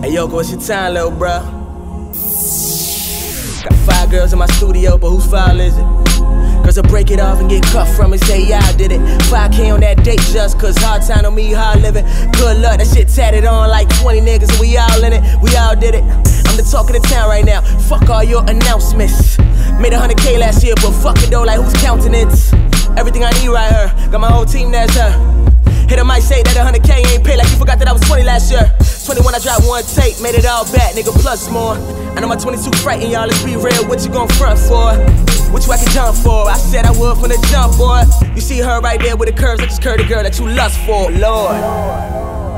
Hey, Yoko, what's your time, little bro? Got five girls in my studio, but whose file is it? Cause I break it off and get cut from it, say yeah I did it 5k on that date just cause hard time on me, hard living Good luck, that shit tatted on like 20 niggas and we all in it, we all did it I'm the talk of the town right now, fuck all your announcements Made a 100k last year, but fuck it though, like who's counting it? Everything I need right here, got my whole team that's her Hit a might say that 100k ain't paid like you forgot that I was 20 last year 21 I dropped one tape, made it all back, nigga plus more I know my 22 frightened y'all, let's be real, what you gon' front for? What you I can jump for? I said I would from the jump, boy. You see her right there with the curves, just curved the girl that you lust for, Lord.